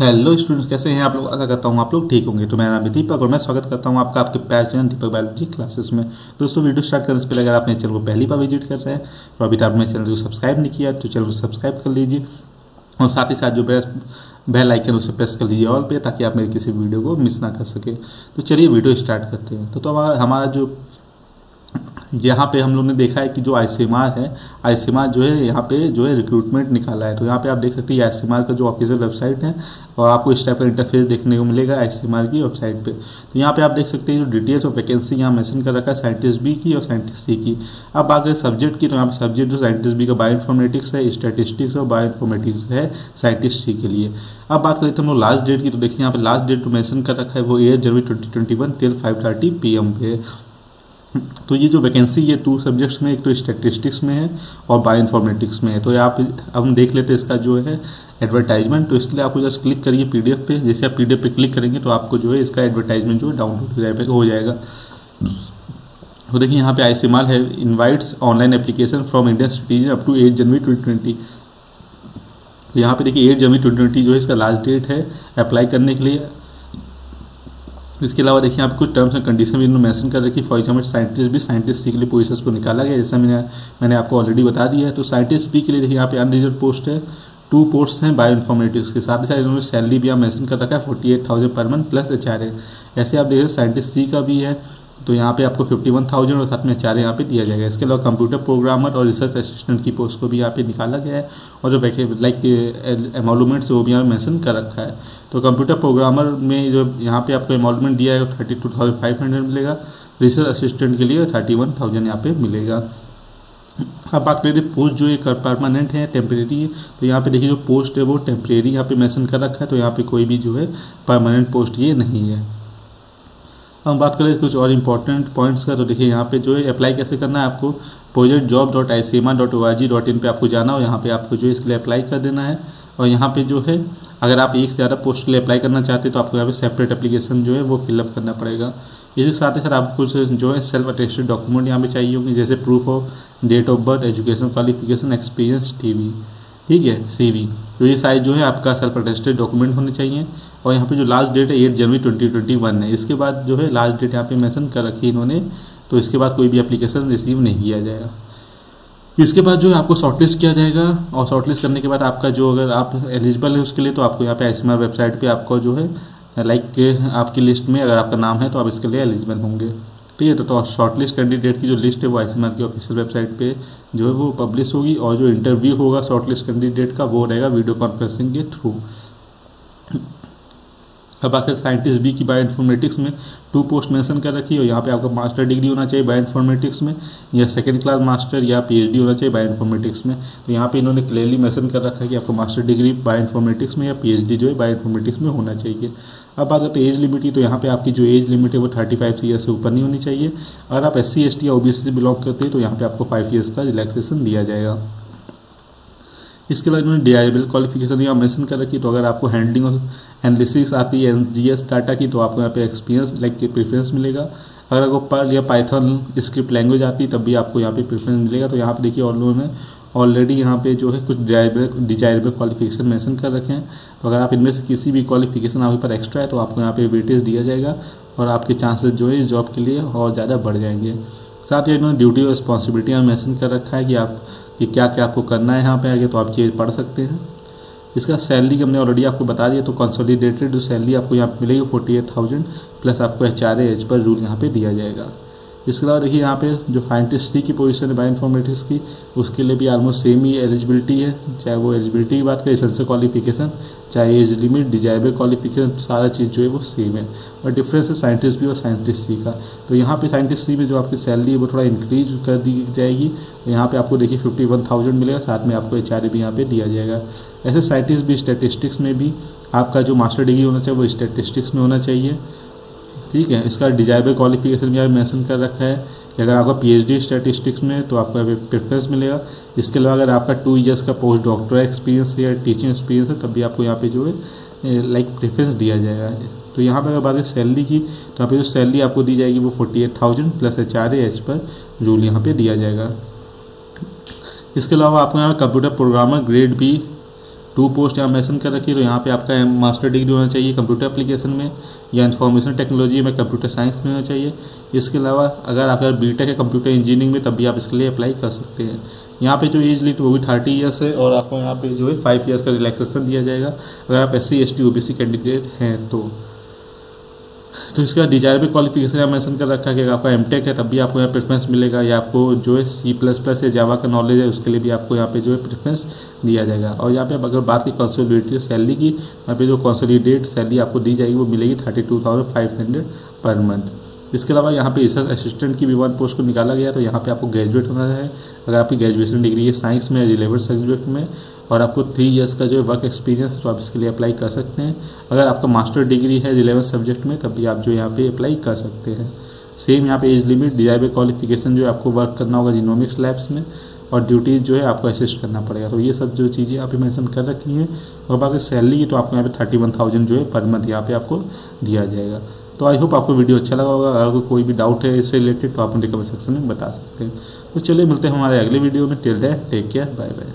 Hello students कैसे हैं आप लोग? आशा करता हूँ आप लोग ठीक होंगे। तो मेरा नाम दीपक और मैं स्वागत करता हूँ आपका आपके प्यार चैनल दीपक बायोलॉजी क्लासेस में। दोस्तों वीडियो स्टार्ट करने से पहले अगर आपने चैनल को पहली बार विज़िट कर रहे हैं तो अभी तक आपने चैनल को सब्सक्राइब नहीं किया तो चैनल को सब्सक्राइब कर लीजिए और साथ ही साथ जो बेस्ट बेल आइकन उसे प्रेस कर लीजिए ऑल पे ताकि आप मेरे किसी वीडियो को मिस ना कर सके। तो चलिए वीडियो स्टार्ट करते हैं। तो, तो हमारा जो यहाँ पे हम लोग ने देखा है कि जो आईसीएमआर है आईसीएमआर जो है, यहाँ पे जो है रिक्रूटमेंट निकाला है। तो यहाँ पे आप देख सकते हैं आईसीएमआर का जो ऑफिशियल वेबसाइट है, और आपको इस टाइप का इंटरफेस देखने को मिलेगा आईसीएमआर की वेबसाइट पे। तो यहाँ पे आप देख सकते हैं जो डिटेल्स और वैकेंसी यहाँ मेंशन कर रखा है साइंटिस्ट बी की और साइंटिस्ट सी की। अब बात करें सब्जेक्ट की तो यहाँ पे सब्जेक्ट जो साइंटिस्ट बी का बायो इन्फॉर्मेटिक्स है स्टेटिस्टिक्स और बायो इन्फॉर्मेटिक्स है साइंटिस्ट सी के लिए। अब बात करें तो हम लोग लास्ट डेट की तो देखिए यहाँ पे लास्ट डेट जो मैंशन कर रखा है वो air January twenty twenty one five thirty P M पे तो ये जो वैकेंसी ये टू सब्जेक्ट्स में, एक तो स्टेटिस्टिक्स में है और बायो इन्फॉर्मेटिक्स में है। तो आप अब हम देख लेते हैं इसका जो है एडवर्टाइजमेंट तो इसके लिए आपको जस्ट क्लिक करिए पीडीएफ पे। जैसे आप पीडीएफ पे क्लिक करेंगे तो आपको जो है इसका एडवर्टाइजमेंट जो है डाउनलोड हो जाएगा तो देखिए यहाँ पे आई है। Invites online application from Indian citizen up to eight January twenty twenty तो यहाँ पे देखिए एट जनवरी ट्वेंटी ट्वेंटी जो है इसका लास्ट डेट है। अप्लाई करने के लिए इसके अलावा देखिए आप कुछ टर्म्स एंड कंडीशन भी इन्होंने मैंशन कर रखी फॉर एग्ज़ाम्पल साइंटिस्ट भी साइंटिस्ट सी के लिए पोजिशन को निकाला गया, जैसा मैंने मैंने आपको ऑलरेडी बता दिया है। तो साइंटिस्ट बी के लिए देखिए, यहाँ पे अनरिजर्व पोस्ट है। टू पोस्ट हैं बायो इन्फॉर्मेटिक्स के साथ। ही साथ इन्होंने सैलरी भी आप मैंशन कर रखा है forty eight thousand per month plus H R ऐसे आप देख देखिए साइंटिस्ट सी का भी है। तो यहाँ पे आपको फिफ्टी वन थाउज़ेंड और साथ में चार यहाँ पे दिया जाएगा। इसके अलावा कंप्यूटर प्रोग्रामर और रिसर्च असिस्टेंट की पोस्ट को भी यहाँ पे निकाला गया है और जो लाइक एमोलूमेंट्स वो भी यहाँ मैंसन कर रखा है। तो कंप्यूटर प्रोग्रामर में जो यहाँ पे आपको एमोलमेंट दिया है thirty two thousand five hundred मिलेगा। रिसर्च असिस्टेंट के लिए थर्टी वन थाउज़ेंड यहाँ पे मिलेगा। अब बात करें पोस्ट जो एक परमानेंट है टेम्परेरी है तो यहाँ पे देखिए जो पोस्ट है वो टेम्परेरी यहाँ पे मैंसन कर रखा है तो यहाँ पे कोई भी जो है परमानेंट पोस्ट ये नहीं है। हम बात करें कुछ और इम्पोर्टेंट पॉइंट्स का। तो देखिए, यहाँ पे जो है अप्लाई कैसे करना है आपको? Project job dot I C M R dot O R G dot in पर आपको जाना हो यहाँ पे आपको जो है, इसके लिए अप्लाई कर देना है। और यहाँ पे जो है, अगर आप एक से ज़्यादा पोस्ट के लिए अप्लाई करना चाहते हैं तो आपको यहाँ पे सेपरेट एप्लीकेशन जो है, वो फिलअप करना पड़ेगा। इसके साथ ही साथ आपको कुछ जो है सेल्फ अटेस्टेड डॉक्यूमेंट यहाँ पे चाहिए होंगे, जैसे proof of date of birth education qualification experience T ठीक है सी तो ये साइज़ जो है आपका सेल्फ अटेस्टेड डॉक्यूमेंट होने चाहिए और यहाँ पे जो लास्ट डेट है eight January twenty twenty one है। इसके बाद जो है लास्ट डेट यहाँ पे मैंसन कर रखी है इन्होंने तो इसके बाद कोई भी एप्लीकेशन रिसीव नहीं किया जाएगा। इसके बाद जो है, आपको शॉर्टलिस्ट किया जाएगा और शॉर्टलिस्ट करने के बाद आपका जो अगर आप एलिजिबल है उसके लिए तो आपको यहाँ पे आई वेबसाइट पे आपको जो है लाइक आपकी लिस्ट में अगर आपका नाम है तो आप इसके लिए एलिजिबल होंगे। ठीक है तो, तो शॉर्टलिस्ट कैंडिडेट की जो लिस्ट है वो आई की ऑफिशियल वेबसाइट पे जो है वो पब्लिश होगी और जो इंटरव्यू होगा शॉर्टलिस्ट कैंडिडेट का वो रहेगा वीडियो कॉन्फ्रेंसिंग के थ्रू अब आखिर साइंटिस्ट बी की बायो इन्फॉर्मेटिक्स में टू पोस्ट मेंशन कर रखी है और यहाँ पे आपका मास्टर डिग्री होना चाहिए बायो इन्फॉर्मेटिक्स में या सेकंड क्लास मास्टर या पीएचडी होना चाहिए बायो इन्फॉर्मेटिक्स में. तो यहाँ पे इन्होंने क्लियरली मेंशन कर रखा है कि आपको मास्टर डिग्री बायो इन्फॉर्मेटिक्स में या पीएचडी जो है बायो इन्फॉर्मेटिक्स में होना चाहिए। अब बात करते एज लिमिट की तो यहाँ पे आपकी जो एज लिमिट है वो थर्टी फाइव ईयर से ऊपर नहीं होनी चाहिए। अगर आप एस सी एस टी या ओबीसी से बिलोंग करते हैं तो यहाँ पे आपको फाइव ईयर्स का रिलैक्सेशन दिया जाएगा। इसके बाद इन्होंने डी क्वालिफिकेशन यहाँ मेंशन कर रखी तो अगर आपको हैंडलिंग और एनालिसिस आती है एन जी एस डाटा की तो आपको यहाँ पे एक्सपीरियंस लाइक प्रेफरेंस मिलेगा। अगर आपको पर या पाइथन स्क्रिप्ट लैंग्वेज आती तब भी आपको यहाँ पे प्रेफरेंस मिलेगा। तो यहाँ पे देखिए ऑल में ऑलरेडी यहाँ पे जो है कुछ डिजायरेबल डिजायरेबल क्वालिफिकेशन मेंशन कर रखे हैं। तो अगर आप इनमें से किसी भी क्वालिफिकेशन आपके पर एक्स्ट्रा है तो आपको यहाँ पे वेटेज दिया जाएगा और आपके चांसेस जो है इस जॉब के लिए और ज़्यादा बढ़ जाएँगे। साथ ही इन्होंने ड्यूटी और रिस्पॉन्सिबिलिटी मैंसन कर रखा है कि आप, कि क्या क्या आपको करना है यहाँ पे आगे तो आप ये पढ़ सकते हैं। इसका सैलरी हमने ऑलरेडी आपको बता दिया तो कंसोलिडेटेड जो सैलरी आपको यहाँ मिलेगी फोर्टी एट थाउज़ेंड प्लस आपको H R H per rule यहाँ पे दिया जाएगा। इसके अलावा देखिए यहाँ पे जो साइंटिस्ट सी की पोजीशन है बायो इन्फॉर्मेटिक्स की, उसके लिए भी ऑलमोस्ट सेम ही एलिजिबिलिटी है, चाहे वो एलिजिबिलिटी की बात करें एसेंशियल क्वालिफिकेशन चाहे एज लिमिट डिजाइबल क्वालिफिकेशन सारा चीज़ जो है वो सेम है। और डिफरेंस है साइंटिस्ट बी और साइंटिस्ट सी का। तो यहाँ पे साइंटिस्ट सी में जो आपकी सैलरी है, वो थोड़ा इंक्रीज कर दी जाएगी। यहाँ पे आपको देखिए फिफ्टी वन थाउज़ेंड मिलेगा, साथ में आपको एच भी यहाँ पे दिया जाएगा। ऐसे साइंटिस्ट भी स्टेटिस्टिक्स में भी आपका जो मास्टर डिग्री होना चाहिए, वो स्टेटिस्टिक्स में होना चाहिए। ठीक है, इसका डिजायबल क्वालिफिकेशन भी यहाँ मैंसन कर रखा है कि अगर आपका पीएचडी स्टैटिस्टिक्स में तो आपको प्रेफरेंस मिलेगा। इसके अलावा अगर आपका टू ईयर्स का पोस्ट डॉक्टर एक्सपीरियंस है या टीचिंग एक्सपीरियंस है, तब भी आपको यहाँ पे जो है लाइक प्रेफरेंस दिया जाएगा। तो यहाँ पर अगर बात करें सैलरी की तो यहाँ पे जो सैलरी आपको दी जाएगी वो forty eight thousand plus H R H per rule यहाँ पे दिया जाएगा। इसके अलावा आपको यहाँ कंप्यूटर प्रोग्रामर ग्रेड भी टू पोस्ट यहाँ मैसन कर रखी है तो यहाँ पे आपका मास्टर डिग्री होना चाहिए कंप्यूटर एप्लीकेशन में, या इन्फॉर्मेशन टेक्नोलॉजी में कंप्यूटर साइंस में होना चाहिए। इसके अलावा अगर आप आपका बीटेक है कंप्यूटर इंजीनियरिंग में, तब भी आप इसके लिए अप्लाई कर सकते हैं। यहाँ पे जो एज लिमिट वो भी थर्टी ईयर्स है, और आपको यहाँ पे जो है फाइव ईयर्स का रिलैक्सेशन दिया जाएगा। अगर आप S C S T O B C candidate हैं तो तो इसका डिजायरेबल क्वालिफिकेशन यहाँ मेंशन कर रखा है कि आपका एम है, तब भी आपको यहाँ प्रेफरेंस मिलेगा। या आपको जो है सी प्लस प्लस या जावा का नॉलेज है, उसके लिए भी आपको यहाँ पे जो है प्रेफरेंस दिया जाएगा। और यहाँ पे अगर बात की कंसोलिडेटेड सैलरी की, यहाँ पे जो कंसोलिडेट सैलरी आपको दी जाएगी, वो मिलेगी thirty two thousand five hundred per month इसके अलावा यहाँ पे रिसर्च असिस्टेंट की वन पोस्ट को निकाला गया तो यहाँ पे आपको ग्रेजुएट होना है। अगर आपकी ग्रेजुएशन डिग्री है साइंस में या रिलेवेंट सब्जेक्ट में और आपको थ्री इयर्स का जो है वर्क एक्सपीरियंस तो आप इसके लिए अप्लाई कर सकते हैं। अगर आपका मास्टर डिग्री है रिलेवेंट सब्जेक्ट में, तब भी आप जो यहाँ पे अप्लाई कर सकते हैं। सेम यहाँ पे एज लिमिट डिजायबल क्वालिफिकेशन जो है आपको वर्क करना होगा जिनोमिक्स लैब्स में, और ड्यूटीज़ जो है आपको असिस्ट करना पड़ेगा। तो ये सब जो चीज़ें यहाँ पे मेंशन कर रखी हैं, और बाकी सैलरी तो आपको यहाँ पे थर्टी वन थाउज़ेंड जो है पर मंथ यहाँ पे आपको दिया जाएगा। तो आई होप आपको वीडियो अच्छा लगा होगा। अगर कोई भी डाउट है इससे रिलेटेड तो आप मुझे कमेंट सेक्शन में बता सकते हैं। तो चलिए मिलते हैं हमारे अगले वीडियो में। Till then take care bye bye